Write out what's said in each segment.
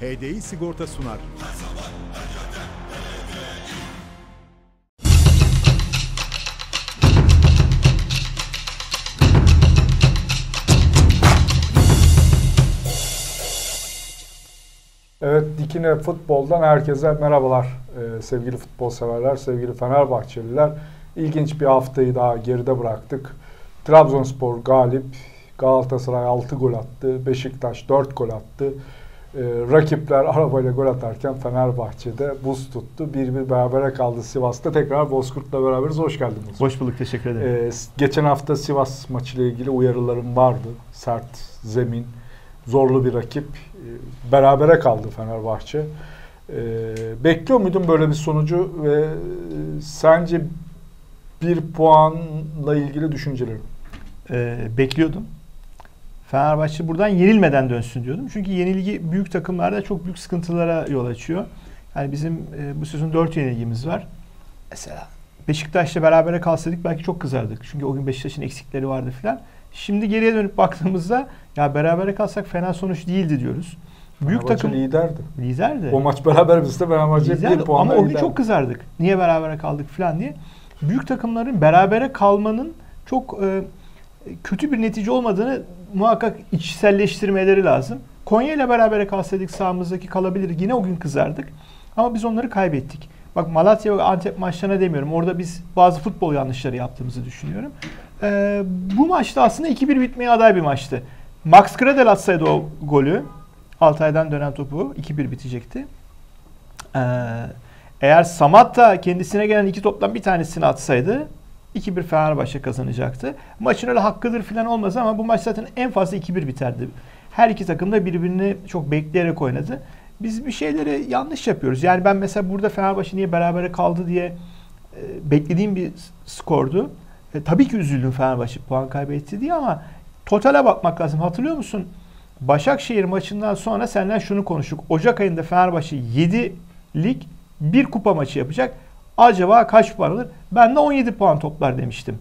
HDI Sigorta sunar. Evet Dikine Futbol'dan herkese merhabalar ee, sevgili futbol severler, sevgili Fenerbahçeliler. İlginç bir haftayı daha geride bıraktık. Trabzonspor galip, Galatasaray 6 gol attı, Beşiktaş 4 gol attı. Ee, rakipler arabayla gol atarken Fenerbahçe'de buz tuttu. Bir bir berabere kaldı Sivas'ta. Tekrar Bozkurt'la beraberiz. Hoş geldiniz. Hoş bulduk, teşekkür ederim. Ee, geçen hafta Sivas maçıyla ilgili uyarılarım vardı. Sert zemin, zorlu bir rakip. Ee, berabere kaldı Fenerbahçe. Ee, bekliyor muydun böyle bir sonucu ve e, sence bir puanla ilgili düşüncelerin? Ee, bekliyordum. Fenerbahçe buradan yenilmeden dönsün diyordum. Çünkü yenilgi büyük takımlarda çok büyük sıkıntılara yol açıyor. Yani bizim e, bu sezon 4 yenilgimiz var. Mesela Beşiktaş'la berabere kalsaydık belki çok kızardık. Çünkü o gün Beşiktaş'ın eksikleri vardı filan. Şimdi geriye dönüp baktığımızda ya berabere kalsak fena sonuç değildi diyoruz. Büyük Fenerbahçe takım liderdi. liderdi. O maç beraber bizde Fenerbahçe Liderdi. bir puanla Ama o gün liderdi. çok kızardık. Niye berabere kaldık falan diye. Büyük takımların berabere kalmanın çok e, kötü bir netice olmadığını muhakkak içselleştirmeleri lazım. Konya ile berabere kalsaydık sahamızdaki kalabilir. Yine o gün kızardık. Ama biz onları kaybettik. Bak Malatya ve Antep maçlarına demiyorum. Orada biz bazı futbol yanlışları yaptığımızı düşünüyorum. E, bu maçta aslında 2-1 bitmeye aday bir maçtı. Max Gradel atsaydı o golü Altay'dan dönen topu 2-1 bitecekti. Ee, eğer Samat da kendisine gelen iki toptan bir tanesini atsaydı 2-1 Fenerbahçe kazanacaktı. Maçın öyle hakkıdır falan olmaz ama bu maç zaten en fazla 2-1 biterdi. Her iki takım da birbirini çok bekleyerek oynadı. Biz bir şeyleri yanlış yapıyoruz. Yani ben mesela burada Fenerbahçe niye berabere kaldı diye e, beklediğim bir skordu. E, tabii ki üzüldüm Fenerbahçe puan kaybetti diye ama totale bakmak lazım. Hatırlıyor musun? Başakşehir maçından sonra senden şunu konuştuk. Ocak ayında Fenerbahçe 7 lig bir kupa maçı yapacak. Acaba kaç puan alır? Ben de 17 puan toplar demiştim.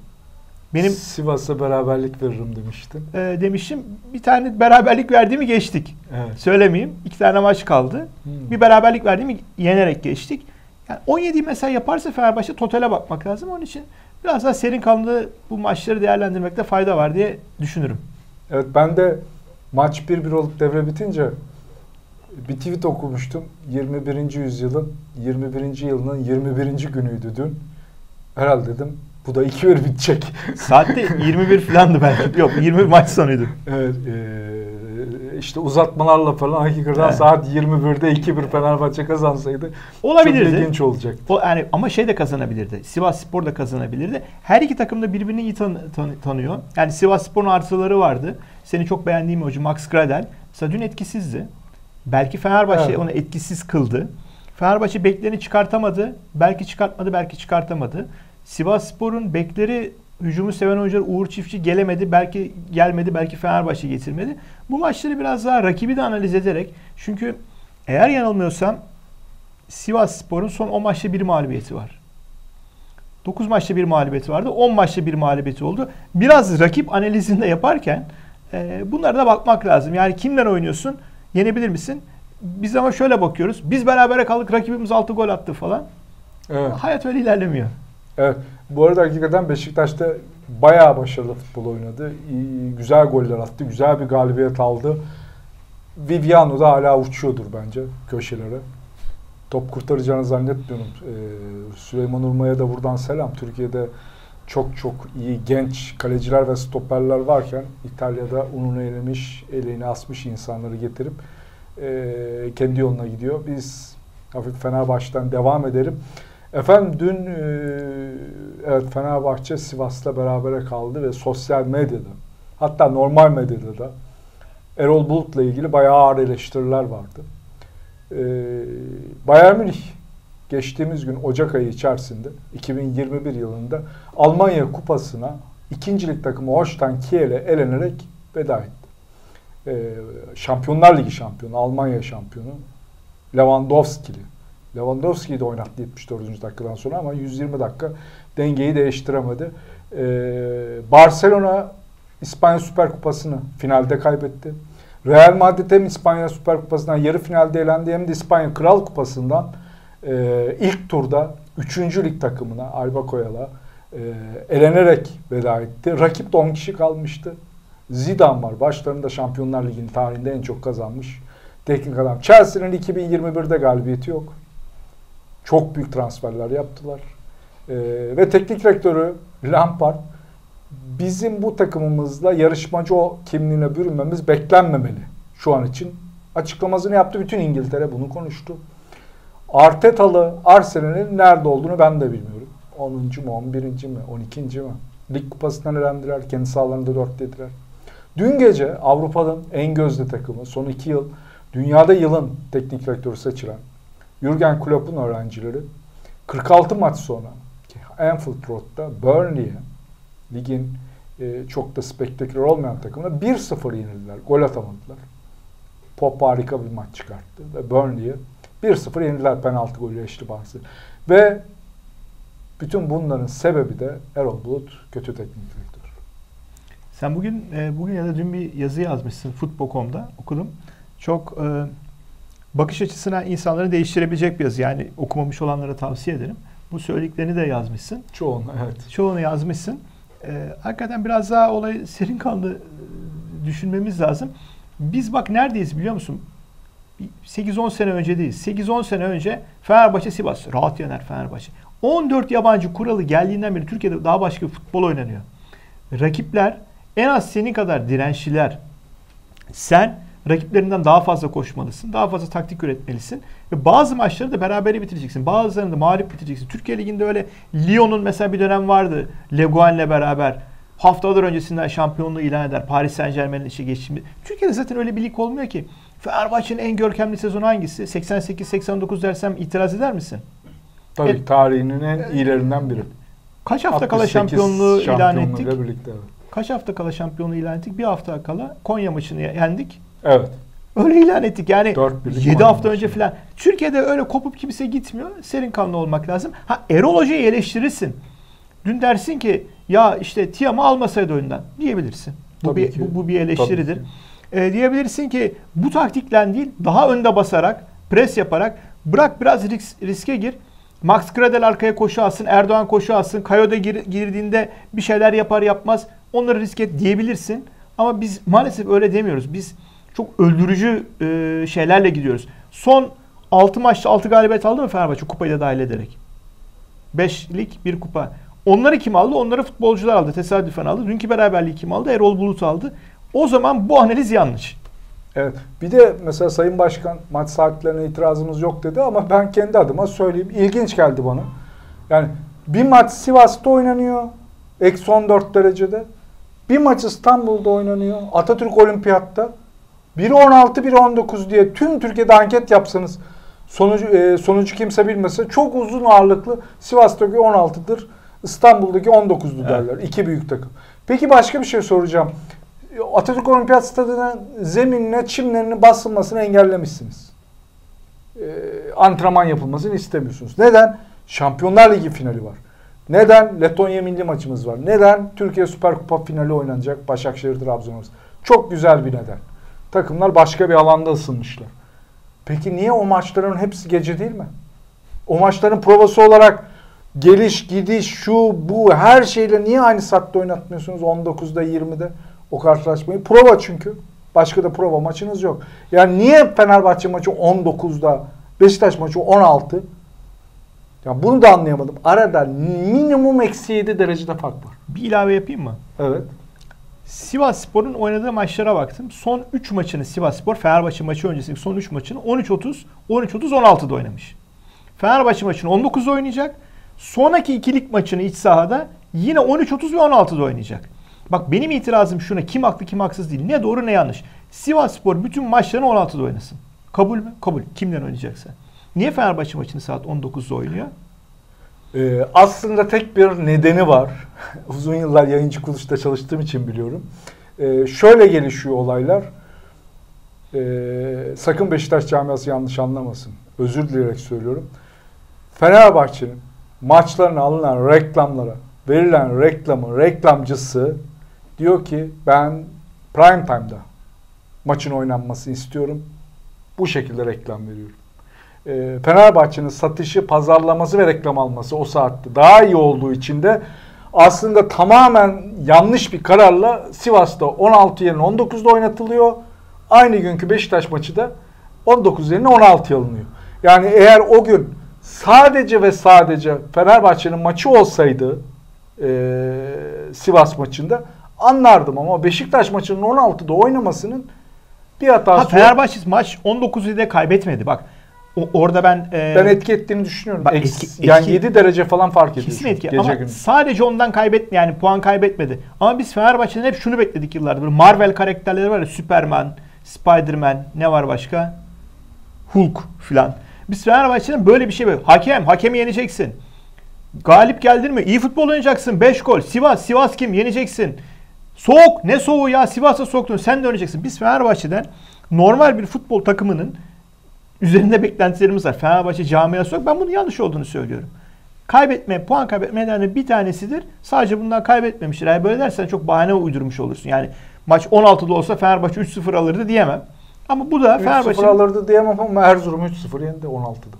Benim Sivas'a beraberlik veririm demiştin. e, demiştim bir tane beraberlik verdiğimi geçtik. Evet. Söylemeyeyim. İki tane maç kaldı. Hmm. Bir beraberlik verdiğimi yenerek geçtik. Yani 17 mesela yaparsa Fenerbahçe totale bakmak lazım. Onun için biraz daha serin kanlı bu maçları değerlendirmekte fayda var diye düşünürüm. Evet ben de maç 1-1 olup devre bitince bir tweet okumuştum. 21. yüzyılın 21. yılının 21. günüydü dün. Herhalde dedim bu da 2-1 bitecek. Saatte 21 falandı belki. Yok 20 maç sonuydu. evet eee, işte uzatmalarla falan hakikaten Evet. saat 21'de 2-1 Fenerbahçe kazansaydı Olabilirdi. çok ilginç olacak. O yani ama şey de kazanabilirdi. Sivas Spor da kazanabilirdi. Her iki takım da birbirini iyi tan- tan- tanıyor. Yani Sivas Spor'un artıları vardı. Seni çok beğendiğim hoca Max Gradel. Mesela dün etkisizdi. Belki Fenerbahçe Evet. onu etkisiz kıldı. Fenerbahçe beklerini çıkartamadı. Belki çıkartmadı, belki çıkartamadı. Sivas Spor'un bekleri hücumu seven oyuncular Uğur Çiftçi gelemedi. Belki gelmedi, belki Fenerbahçe getirmedi. Bu maçları biraz daha rakibi de analiz ederek çünkü eğer yanılmıyorsam Sivas Spor'un son 10 maçta bir mağlubiyeti var. 9 maçta bir mağlubiyeti vardı. 10 maçta bir mağlubiyeti oldu. Biraz rakip analizinde yaparken e, bunlara da bakmak lazım. Yani kimden oynuyorsun? Yenebilir misin? Biz ama şöyle bakıyoruz. Biz berabere kaldık. Rakibimiz 6 gol attı falan. Evet. Hayat öyle ilerlemiyor. Evet. Bu arada hakikaten Beşiktaş'ta bayağı başarılı futbol oynadı. İyi, güzel goller attı. Güzel bir galibiyet aldı. Viviano da hala uçuyordur bence köşelere. Top kurtaracağını zannetmiyorum. Ee, Süleyman Urma'ya da buradan selam. Türkiye'de çok çok iyi genç kaleciler ve stoperler varken İtalya'da ununu elemiş, eleğini asmış insanları getirip e, kendi yoluna gidiyor. Biz hafif Fenerbahçe'den devam edelim. Efendim dün e, evet Fenerbahçe Sivas'la berabere kaldı ve sosyal medyada hatta normal medyada da Erol Bulut'la ilgili bayağı ağır eleştiriler vardı. E, Bayern Münih geçtiğimiz gün Ocak ayı içerisinde 2021 yılında Almanya Kupası'na ikincilik takımı Holstein Kiel'e elenerek veda etti. E, Şampiyonlar Ligi şampiyonu, Almanya şampiyonu Lewandowski'li Lewandowski'yi de oynattı 74. dakikadan sonra ama 120 dakika dengeyi değiştiremedi. Ee, Barcelona İspanya Süper Kupası'nı finalde kaybetti. Real Madrid hem İspanya Süper Kupası'ndan yarı finalde elendi hem de İspanya Kral Kupası'ndan e, ilk turda 3. lig takımına Albacoyal'a e, elenerek veda etti. Rakip de 10 kişi kalmıştı. Zidane var. Başlarında Şampiyonlar Ligi'nin tarihinde en çok kazanmış teknik adam. Chelsea'nin 2021'de galibiyeti yok. Çok büyük transferler yaptılar. E, ve teknik direktörü Lampard bizim bu takımımızla yarışmacı o kimliğine bürünmemiz beklenmemeli şu an için. Açıklamasını yaptı. Bütün İngiltere bunu konuştu. Artetalı Arsenal'in nerede olduğunu ben de bilmiyorum. 10. mu, 11. mi, 12. mi? Lig kupasından elendiler. Kendi sahalarında 4 dediler. Dün gece Avrupa'nın en gözde takımı son 2 yıl dünyada yılın teknik direktörü seçilen Jurgen Klopp'un öğrencileri 46 maç sonra Anfield Road'da Burnley'e ligin e, çok da spektaküler olmayan takımına 1-0 yenildiler. Gol atamadılar. Pop harika bir maç çıkarttı ve Burnley'e 1-0 yenildiler penaltı golü eşli bahsi. Ve bütün bunların sebebi de Erol Bulut kötü teknik direktör. Sen bugün e, bugün ya da dün bir yazı yazmışsın Futbol.com'da okudum. Çok e, bakış açısına insanları değiştirebilecek bir yazı. Yani okumamış olanlara tavsiye ederim. Bu söylediklerini de yazmışsın. Çoğunu evet. Çoğunu yazmışsın. E, hakikaten biraz daha olayı serin kanlı e, düşünmemiz lazım. Biz bak neredeyiz biliyor musun? 8-10 sene önce değil. 8-10 sene önce Fenerbahçe Sivas. Rahat yener Fenerbahçe. 14 yabancı kuralı geldiğinden beri Türkiye'de daha başka futbol oynanıyor. Rakipler en az senin kadar dirençliler. Sen rakiplerinden daha fazla koşmalısın. Daha fazla taktik üretmelisin. Ve bazı maçları da berabere bitireceksin. Bazılarını da mağlup bitireceksin. Türkiye Ligi'nde öyle Lyon'un mesela bir dönem vardı. Le Gouin'le beraber haftalar öncesinden şampiyonluğu ilan eder. Paris Saint Germain'in işe geçimi. Türkiye'de zaten öyle bir lig olmuyor ki. Fenerbahçe'nin en görkemli sezonu hangisi? 88-89 dersem itiraz eder misin? Tabii evet. tarihinin en iyilerinden biri. Kaç hafta kala şampiyonluğu ilan ettik? Birlikte, evet. Kaç hafta kala şampiyonluğu ilan ettik? Bir hafta kala Konya maçını yendik. Evet. Öyle ilan ettik. Yani 7 hafta önce falan. Türkiye'de öyle kopup kimse gitmiyor. Serin kanlı olmak lazım. Ha Erol Hoca'yı eleştirirsin. Dün dersin ki ya işte Tiam'ı almasaydı oyundan diyebilirsin. Bu Tabii bir, ki. bu, bu bir eleştiridir. E, diyebilirsin ki bu taktiklen değil daha önde basarak, pres yaparak bırak biraz risk, riske gir. Max Gradel arkaya koşu alsın, Erdoğan koşu alsın, Kayo'da gir, girdiğinde bir şeyler yapar yapmaz onları riske diyebilirsin. Ama biz maalesef öyle demiyoruz. Biz çok öldürücü e, şeylerle gidiyoruz. Son 6 maçta 6 galibiyet aldı mı Fenerbahçe kupayı da dahil ederek? 5'lik bir kupa. Onları kim aldı? Onları futbolcular aldı. Tesadüfen aldı. Dünkü beraberliği kim aldı? Erol Bulut aldı. O zaman bu analiz yanlış. Evet. Bir de mesela Sayın Başkan maç saatlerine itirazımız yok dedi ama ben kendi adıma söyleyeyim. İlginç geldi bana. Yani bir maç Sivas'ta oynanıyor. Eksi 14 derecede. Bir maç İstanbul'da oynanıyor. Atatürk Olimpiyat'ta. Biri 16, biri 19 diye tüm Türkiye'de anket yapsanız sonucu, e, sonucu kimse bilmese çok uzun ağırlıklı Sivas'taki 16'dır. İstanbul'daki 19'du derler. Evet. İki büyük takım. Peki başka bir şey soracağım. Atatürk Olimpiyat Stadı'nın zeminine çimlerinin basılmasını engellemişsiniz. Ee, antrenman yapılmasını istemiyorsunuz. Neden? Şampiyonlar Ligi finali var. Neden? Letonya milli maçımız var. Neden? Türkiye Süper Kupa finali oynanacak Başakşehir Trabzon'umuz. Çok güzel bir neden. Takımlar başka bir alanda ısınmışlar. Peki niye o maçların hepsi gece değil mi? O maçların provası olarak geliş, gidiş, şu, bu her şeyle niye aynı saatte oynatmıyorsunuz 19'da 20'de o karşılaşmayı? Prova çünkü. Başka da prova maçınız yok. Yani niye Fenerbahçe maçı 19'da, Beşiktaş maçı 16? Ya bunu da anlayamadım. Arada minimum eksi 7 derecede fark var. Bir ilave yapayım mı? Evet. Sivas Spor'un oynadığı maçlara baktım. Son 3 maçını Sivas Spor, Fenerbahçe maçı öncesindeki son 3 maçını 13-30, 13-30, 16'da oynamış. Fenerbahçe maçını 19'da oynayacak. Sonraki ikilik maçını iç sahada yine 13-30 ve 16'da oynayacak. Bak benim itirazım şuna kim haklı kim haksız değil. Ne doğru ne yanlış. Sivas Spor bütün maçlarını 16'da oynasın. Kabul mü? Kabul. Kimden oynayacaksa. Niye Fenerbahçe maçını saat 19'da oynuyor? Ee, aslında tek bir nedeni var. Uzun yıllar yayıncı kuruluşta çalıştığım için biliyorum. Ee, şöyle gelişiyor olaylar. Ee, sakın Beşiktaş camiası yanlış anlamasın. Özür dileyerek söylüyorum. Fenerbahçe'nin maçlarına alınan reklamlara verilen reklamın reklamcısı diyor ki ben prime time'da maçın oynanmasını istiyorum. Bu şekilde reklam veriyorum. E, Fenerbahçe'nin satışı, pazarlaması ve reklam alması o saatte daha iyi olduğu için de aslında tamamen yanlış bir kararla Sivas'ta 16 yerine 19'da oynatılıyor. Aynı günkü Beşiktaş maçı da 19 yerine 16 alınıyor. Yani eğer o gün sadece ve sadece Fenerbahçe'nin maçı olsaydı e, Sivas maçında anlardım ama Beşiktaş maçının 16'da oynamasının bir hatası Ha. Fenerbahçe maç 19'da kaybetmedi. Bak o- orada ben e, Ben etki ettiğini düşünüyorum. Bak, Eks- etki- yani etki- 7 derece falan fark ediyor. kesin etki Gece ama gündüz. sadece ondan kaybetme yani puan kaybetmedi. Ama biz Fenerbahçe'den hep şunu bekledik yıllardır. Böyle Marvel karakterleri var ya Superman, Spiderman, ne var başka? Hulk filan. Biz Fenerbahçe'den böyle bir şey böyle. Hakem, hakemi yeneceksin. Galip geldin mi? İyi futbol oynayacaksın. 5 gol. Sivas, Sivas kim? Yeneceksin. Soğuk. Ne soğuğu ya? Sivas'a soktun. Sen de oynayeceksin. Biz Fenerbahçe'den normal bir futbol takımının üzerinde beklentilerimiz var. Fenerbahçe camiası yok. Ben bunun yanlış olduğunu söylüyorum. Kaybetme, puan kaybetme nedeni bir tanesidir. Sadece bundan kaybetmemiştir. Eğer böyle dersen çok bahane uydurmuş olursun. Yani maç 16'da olsa Fenerbahçe 3-0 alırdı diyemem. Ama bu da 3-0 Fenerbahçe alırdı diyemem ama Erzurum 3-0 yendi 16'da.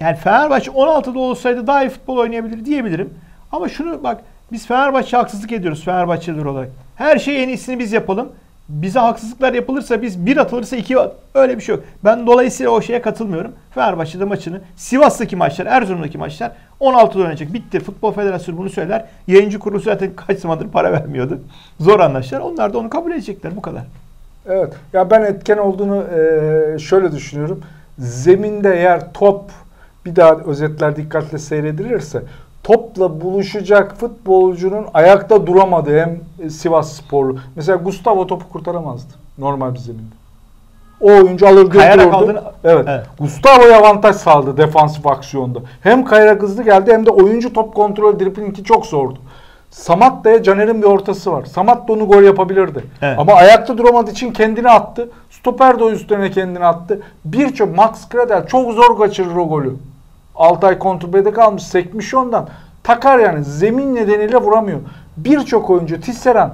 yani Fenerbahçe 16'da olsaydı daha iyi futbol oynayabilir diyebilirim. Ama şunu bak biz Fenerbahçe haksızlık ediyoruz Fenerbahçeliler olarak. Her şeyi en iyisini biz yapalım. Bize haksızlıklar yapılırsa biz bir atılırsa iki öyle bir şey yok. Ben dolayısıyla o şeye katılmıyorum. Fenerbahçe'de maçını Sivas'taki maçlar, Erzurum'daki maçlar 16'da oynayacak. Bitti. Futbol Federasyonu bunu söyler. Yayıncı kurulu zaten kaç zamandır para vermiyordu. Zor anlaştılar. Onlar da onu kabul edecekler. Bu kadar. Evet. Ya ben etken olduğunu eee, şöyle düşünüyorum. Zeminde eğer top bir daha özetler dikkatle seyredilirse topla buluşacak futbolcunun ayakta duramadığı hem Sivas sporlu. Mesela Gustavo topu kurtaramazdı normal bir zeminde. O oyuncu alır götürürdü. aldığını- Evet. Evet. Gustavo'ya avantaj sağladı defansif aksiyonda. Hem kayarak hızlı geldi hem de oyuncu top kontrolü driplingi çok zordu. Samatta'ya Caner'in bir ortası var. Samatta onu gol yapabilirdi. Evet. Ama ayakta duramadığı için kendini attı. Stoper de o üstüne kendini attı. Birçok Max Gradel çok zor kaçırır o golü. Altay kontrbede kalmış, sekmiş ondan. Takar yani. Zemin nedeniyle vuramıyor. Birçok oyuncu Tisserand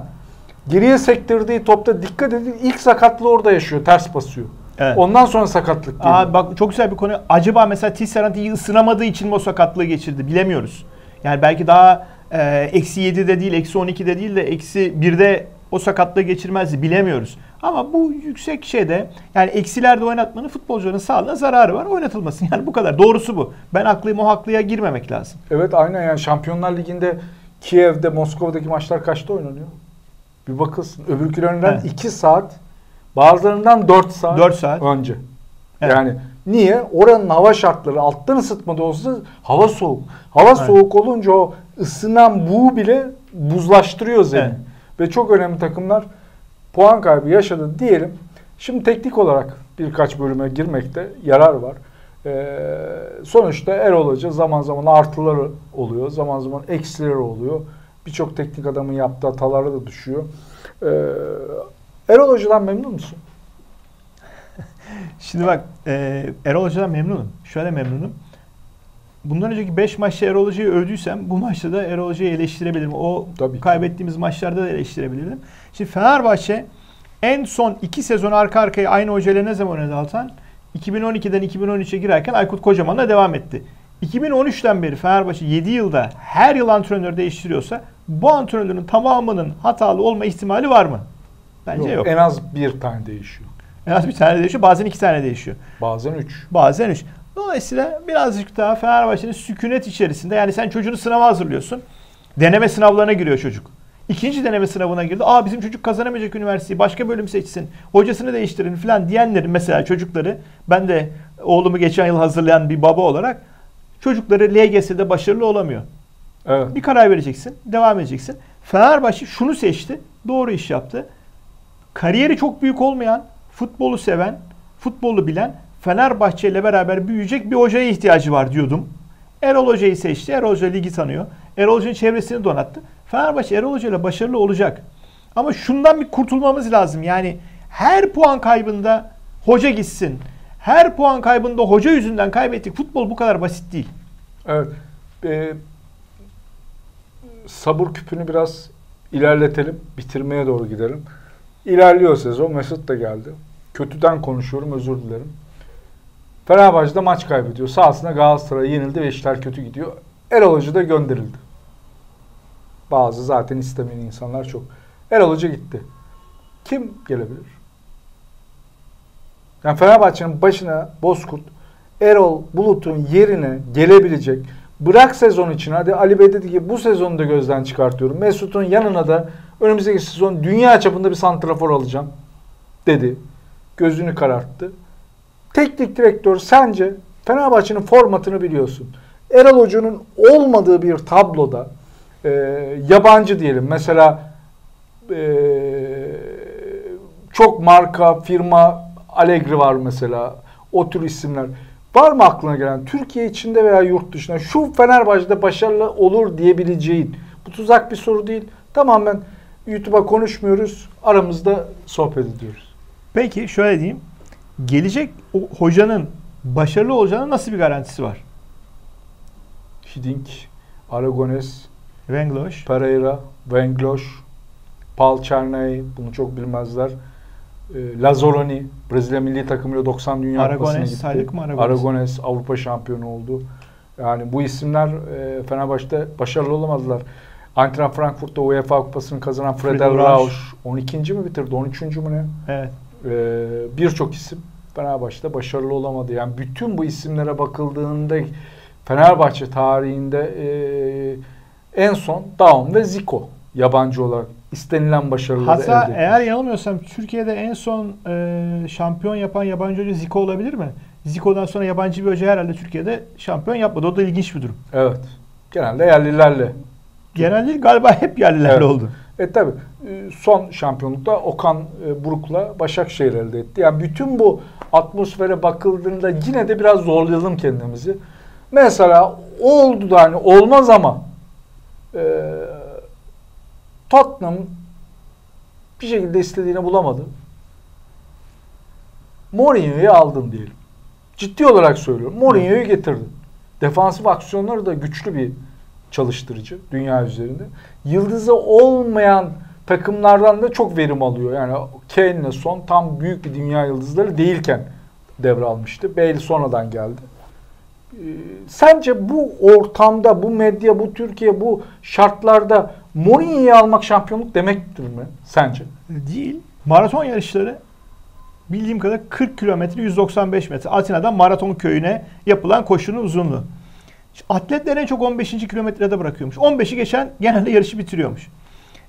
geriye sektirdiği topta dikkat edin ilk sakatlığı orada yaşıyor. Ters basıyor. Evet. Ondan sonra sakatlık geliyor. Aa, bak çok güzel bir konu. Acaba mesela Tisserand iyi ısınamadığı için mi o sakatlığı geçirdi? Bilemiyoruz. Yani belki daha e, eksi 7'de değil, eksi 12'de değil de eksi 1'de o sakatlığı geçirmezdi. Bilemiyoruz. Ama bu yüksek şeyde yani eksilerde oynatmanın futbolcuların sağlığına zararı var. Oynatılmasın. Yani bu kadar. Doğrusu bu. Ben haklıyım o haklıya girmemek lazım. Evet aynen yani Şampiyonlar Ligi'nde Kiev'de, Moskova'daki maçlar kaçta oynanıyor? Bir bakılsın. Öbürkülerinden Evet. 2 saat, bazılarından 4 saat, 4 saat. önce. Evet. Yani niye? Oranın hava şartları alttan ısıtmada olsa hava soğuk. Hava soğuk olunca o ısınan buğu bile buzlaştırıyor zemin. Evet. Ve çok önemli takımlar puan kaybı yaşadı diyelim. Şimdi teknik olarak birkaç bölüme girmekte yarar var. Ee, sonuçta Erol Hoca zaman zaman artıları oluyor, zaman zaman eksileri oluyor. Birçok teknik adamın yaptığı hatalara da düşüyor. Ee, Erol Hoca'dan memnun musun? Şimdi bak e, Erol Hoca'dan memnunum. Şöyle memnunum. Bundan önceki 5 maçta Erol övdüysem bu maçta da Erol Hoca'yı eleştirebilirim. O Tabii ki. kaybettiğimiz maçlarda da eleştirebilirim. Şimdi Fenerbahçe en son 2 sezon arka arkaya aynı hocayla ne zaman oynadı Altan? 2012'den 2013'e girerken Aykut Kocaman'la devam etti. 2013'ten beri Fenerbahçe 7 yılda her yıl antrenör değiştiriyorsa bu antrenörün tamamının hatalı olma ihtimali var mı? Bence yok. En az bir tane değişiyor. En az bir tane değişiyor, bazen iki tane değişiyor. Bazen üç. Bazen 3. Dolayısıyla birazcık daha Fenerbahçe'nin sükunet içerisinde yani sen çocuğunu sınava hazırlıyorsun. Deneme sınavlarına giriyor çocuk. İkinci deneme sınavına girdi. Aa bizim çocuk kazanamayacak üniversiteyi başka bölüm seçsin. Hocasını değiştirin falan diyenlerin mesela çocukları ben de oğlumu geçen yıl hazırlayan bir baba olarak çocukları LGS'de başarılı olamıyor. Evet. Bir karar vereceksin. Devam edeceksin. Fenerbahçe şunu seçti. Doğru iş yaptı. Kariyeri çok büyük olmayan, futbolu seven, futbolu bilen Fenerbahçe ile beraber büyüyecek bir hocaya ihtiyacı var diyordum. Erol Hoca'yı seçti. Erol Hoca ligi tanıyor. Erol Hoca'nın çevresini donattı. Fenerbahçe Erol Hoca ile başarılı olacak. Ama şundan bir kurtulmamız lazım. Yani her puan kaybında hoca gitsin. Her puan kaybında hoca yüzünden kaybettik. Futbol bu kadar basit değil. Evet. Ee, sabır küpünü biraz ilerletelim. Bitirmeye doğru gidelim. İlerliyor sezon. Mesut da geldi. Kötüden konuşuyorum özür dilerim. Fenerbahçe'de maç kaybediyor. Sahasında Galatasaray yenildi ve işler kötü gidiyor. Erol Hoca da gönderildi. Bazı zaten istemeyen insanlar çok. Erol Hoca gitti. Kim gelebilir? Yani Fenerbahçe'nin başına Bozkurt, Erol Bulut'un yerine gelebilecek. Bırak sezon için. Hadi Ali Bey dedi ki bu sezonu da gözden çıkartıyorum. Mesut'un yanına da önümüzdeki sezon dünya çapında bir santrafor alacağım dedi. Gözünü kararttı. Teknik direktör sence Fenerbahçe'nin formatını biliyorsun. Erol Hoca'nın olmadığı bir tabloda e, yabancı diyelim. Mesela e, çok marka, firma Allegri var mesela. O tür isimler. Var mı aklına gelen Türkiye içinde veya yurt dışında şu Fenerbahçe'de başarılı olur diyebileceğin bu tuzak bir soru değil. Tamamen YouTube'a konuşmuyoruz. Aramızda sohbet ediyoruz. Peki şöyle diyeyim. Gelecek o hocanın başarılı olacağının nasıl bir garantisi var? Hiddink, Aragones, Vengloş. Pereira, Vengloş, Paul Çernay bunu çok bilmezler. E, Lazzoloni Brezilya milli takımıyla 90 Dünya Aragones, Kupası'na gitti. saydık mı Aragones? Aragones Avrupa şampiyonu oldu. Yani bu isimler e, Fenerbahçe'de başarılı olamadılar. Eintracht Frankfurt'ta UEFA Kupası'nı kazanan Fredel Rausch. 12. mi bitirdi? 13. mü ne? Evet. Ee, birçok isim Fenerbahçe'de başarılı olamadı. Yani bütün bu isimlere bakıldığında Fenerbahçe tarihinde e, en son Daum ve Zico yabancı olarak istenilen başarıları elde Hatta etmiş. eğer yanılmıyorsam Türkiye'de en son e, şampiyon yapan yabancı hoca Zico olabilir mi? Zico'dan sonra yabancı bir hoca herhalde Türkiye'de şampiyon yapmadı. O da ilginç bir durum. Evet. Genelde yerlilerle. Genel değil galiba hep yerlilerle Evet. oldu. E tabi son şampiyonlukta Okan e, Buruk'la Başakşehir elde etti. Yani bütün bu atmosfere bakıldığında yine de biraz zorlayalım kendimizi. Mesela oldu da hani olmaz ama e, Tottenham bir şekilde istediğini bulamadı. Mourinho'yu aldın diyelim. Ciddi olarak söylüyorum. Mourinho'yu getirdin. Defansif aksiyonları da güçlü bir çalıştırıcı dünya üzerinde. Yıldızı olmayan takımlardan da çok verim alıyor. Yani Kane'le son tam büyük bir dünya yıldızları değilken devralmıştı. Bale sonradan geldi. Ee, sence bu ortamda, bu medya, bu Türkiye, bu şartlarda Mourinho'yu almak şampiyonluk demektir mi sence? Değil. Maraton yarışları bildiğim kadar 40 kilometre 195 metre. Atina'dan Maraton köyüne yapılan koşunun uzunluğu. Atletler en çok 15. kilometrede bırakıyormuş. 15'i geçen genelde yarışı bitiriyormuş.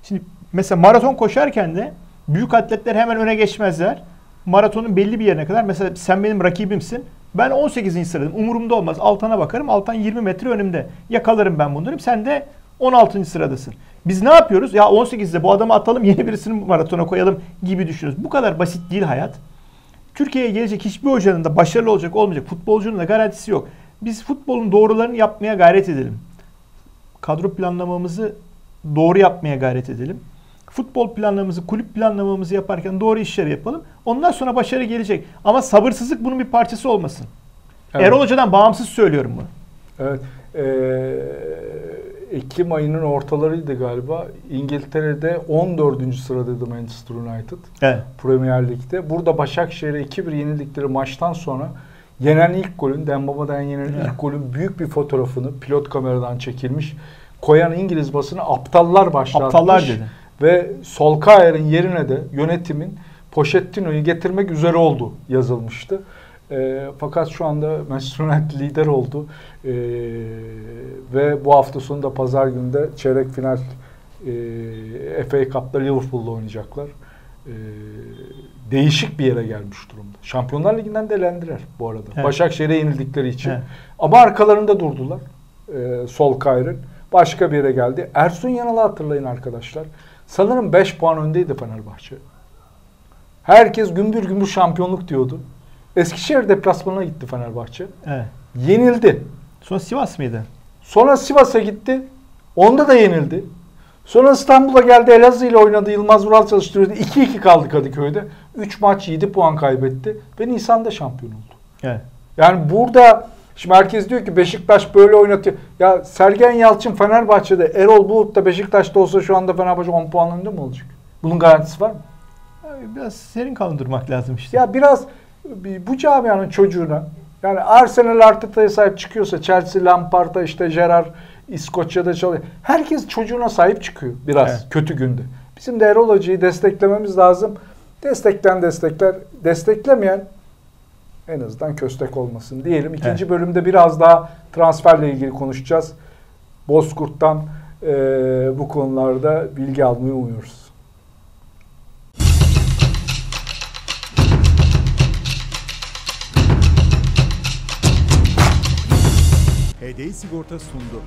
Şimdi mesela maraton koşarken de büyük atletler hemen öne geçmezler. Maratonun belli bir yerine kadar mesela sen benim rakibimsin. Ben 18. sıradayım. Umurumda olmaz. Altan'a bakarım. Altan 20 metre önümde. Yakalarım ben bunları. Sen de 16. sıradasın. Biz ne yapıyoruz? Ya 18'de bu adamı atalım yeni birisini maratona koyalım gibi düşünüyoruz. Bu kadar basit değil hayat. Türkiye'ye gelecek hiçbir hocanın da başarılı olacak olmayacak futbolcunun da garantisi yok. Biz futbolun doğrularını yapmaya gayret edelim. Kadro planlamamızı doğru yapmaya gayret edelim. Futbol planlamamızı, kulüp planlamamızı yaparken doğru işleri yapalım. Ondan sonra başarı gelecek. Ama sabırsızlık bunun bir parçası olmasın. Evet. Erol Hoca'dan bağımsız söylüyorum bunu. Evet. Ee, Ekim ayının ortalarıydı galiba. İngiltere'de 14. sıradaydı Manchester United. Evet. Premier Lig'de. Burada Başakşehir'e 2-1 yenildikleri maçtan sonra yenen ilk golün, Dembaba'dan yenen Evet. ilk golün büyük bir fotoğrafını pilot kameradan çekilmiş. Koyan İngiliz basını aptallar başlatmış. Aptallar dedi. Ve Solskjaer'in yerine de yönetimin Pochettino'yu getirmek üzere oldu yazılmıştı. E, fakat şu anda Manchester United lider oldu. E, ve bu hafta sonu da pazar günde çeyrek final e, FA Cup'ta Liverpool'la oynayacaklar. E, değişik bir yere gelmiş durumda. Şampiyonlar Ligi'nden de elendiler bu arada. Evet. Başakşehir'e yenildikleri için. Evet. Ama arkalarında durdular. E, Solskjaer'in. Başka bir yere geldi. Ersun Yanal'ı hatırlayın arkadaşlar. Sanırım 5 puan öndeydi Fenerbahçe. Herkes gümbür gümbür şampiyonluk diyordu. Eskişehir deplasmanına gitti Fenerbahçe. Evet. Yenildi. Sonra Sivas mıydı? Sonra Sivas'a gitti. Onda da yenildi. Sonra İstanbul'a geldi. Elazığ ile oynadı. Yılmaz Vural çalıştırıyordu. 2-2 kaldı Kadıköy'de. 3 maç 7 puan kaybetti. Ve Nisan'da şampiyon oldu. Evet. Yani burada şimdi herkes diyor ki Beşiktaş böyle oynatıyor. Ya Sergen Yalçın Fenerbahçe'de Erol Bulut da Beşiktaş'ta olsa şu anda Fenerbahçe 10 puan önünde mi olacak? Bunun garantisi var mı? Abi biraz serin kalındırmak lazım işte. Ya biraz bir- bu camianın çocuğuna yani Arsenal Arteta'ya sahip çıkıyorsa Chelsea Lampard'a işte Gerrard İskoçya'da çalışıyor. Herkes çocuğuna sahip çıkıyor biraz Evet. kötü günde. Bizim de Erol Hoca'yı desteklememiz lazım. Destekten destekler. Desteklemeyen en azından köstek olmasın diyelim. İkinci bölümde biraz daha transferle ilgili konuşacağız. Bozkurt'tan eee, bu konularda bilgi almayı umuyoruz. HDI Sigorta sundu.